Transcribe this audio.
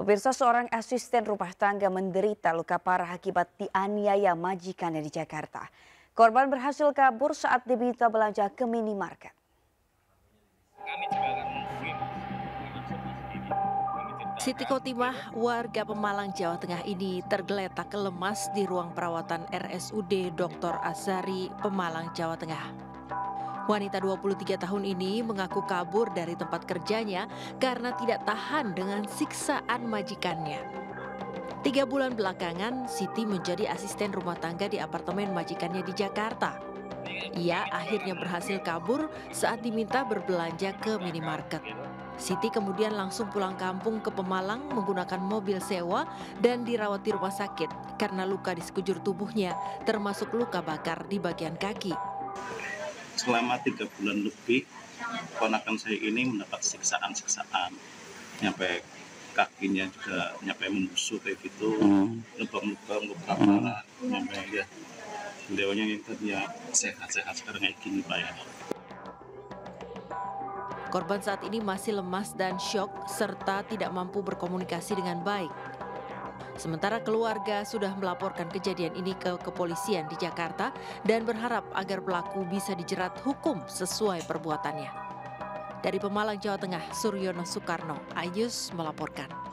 Pemirsa seorang asisten rumah tangga menderita luka parah akibat dianiaya majikannya di Jakarta. Korban berhasil kabur saat diminta belanja ke minimarket. Siti Kotimah, warga Pemalang, Jawa Tengah ini tergeletak lemas di ruang perawatan RSUD Dr. Azari, Pemalang, Jawa Tengah. Wanita 23 tahun ini mengaku kabur dari tempat kerjanya karena tidak tahan dengan siksaan majikannya. Tiga bulan belakangan, Siti menjadi asisten rumah tangga di apartemen majikannya di Jakarta. Ia akhirnya berhasil kabur saat diminta berbelanja ke minimarket. Siti kemudian langsung pulang kampung ke Pemalang menggunakan mobil sewa dan dirawat di rumah sakit karena luka di sekujur tubuhnya, termasuk luka bakar di bagian kaki selama tiga bulan lebih ponakan saya ini mendapat siksaan-siksaan nyampe kakinya juga nyampe membusuk kayak gitu lubang-lubang beberapa hmm. nyampe ya beliaunya yang tadinya sehat-sehat sekarang kayak gini pak ya Korban saat ini masih lemas dan shock serta tidak mampu berkomunikasi dengan baik. Sementara keluarga sudah melaporkan kejadian ini ke kepolisian di Jakarta dan berharap agar pelaku bisa dijerat hukum sesuai perbuatannya. Dari Pemalang, Jawa Tengah, Suryono Soekarno, Ayus melaporkan.